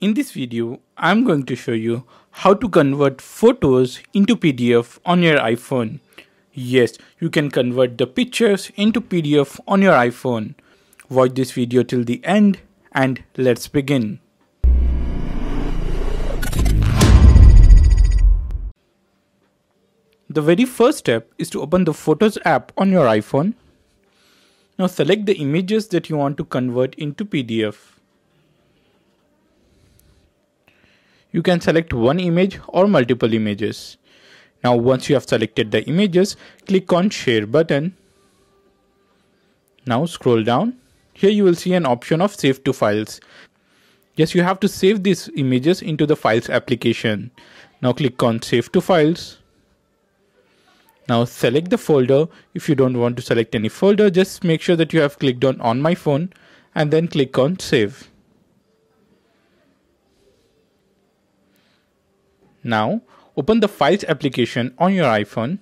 In this video, I'm going to show you how to convert photos into PDF on your iPhone. Yes, you can convert the pictures into PDF on your iPhone. Watch this video till the end and let's begin. The very first step is to open the Photos app on your iPhone. Now select the images that you want to convert into PDF. You can select one image or multiple images. Now once you have selected the images, click on share button. Now scroll down. Here you will see an option of save to files. Yes, you have to save these images into the files application. Now click on save to files. Now select the folder. If you don't want to select any folder, just make sure that you have clicked on on my phone and then click on save. Now, open the Files application on your iPhone.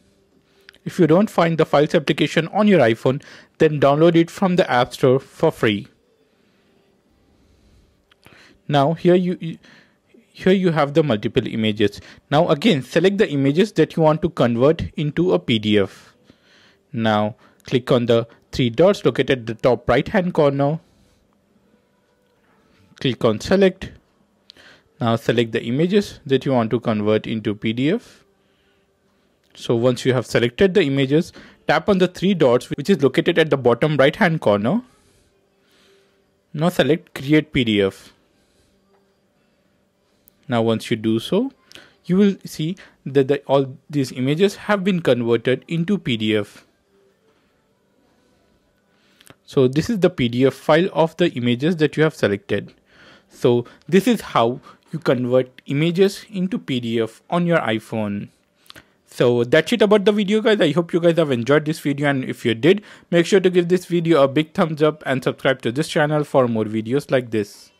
If you don't find the Files application on your iPhone, then download it from the App Store for free. Now, here you here you have the multiple images. Now again, select the images that you want to convert into a PDF. Now, click on the three dots located at the top right hand corner. Click on select now select the images that you want to convert into PDF. So once you have selected the images, tap on the three dots which is located at the bottom right hand corner. Now select create PDF. Now once you do so, you will see that the, all these images have been converted into PDF. So this is the PDF file of the images that you have selected. So this is how you convert images into PDF on your iPhone. So that's it about the video guys. I hope you guys have enjoyed this video and if you did, make sure to give this video a big thumbs up and subscribe to this channel for more videos like this.